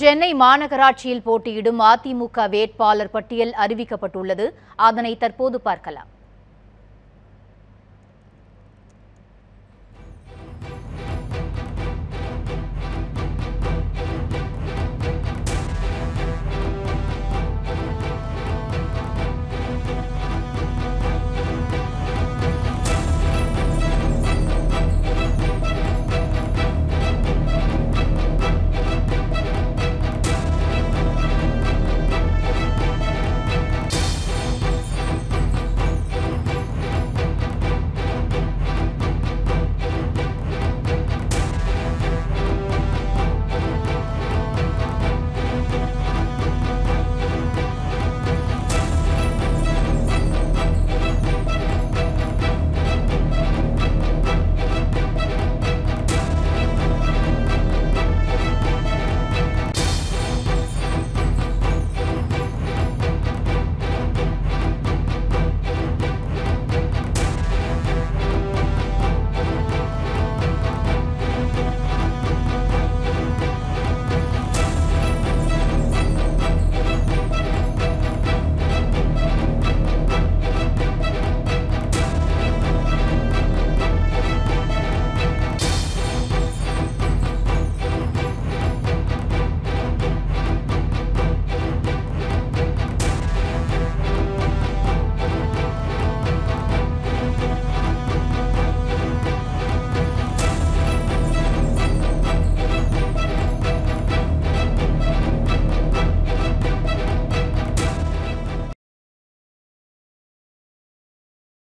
சென்னை மாநகராட்சியில் போட்டியிடும் அதிமுக வேட்பாளர் பட்டியல் அறிவிக்கப்பட்டுள்ளது. அதனை தற்போது பார்க்கலாம்.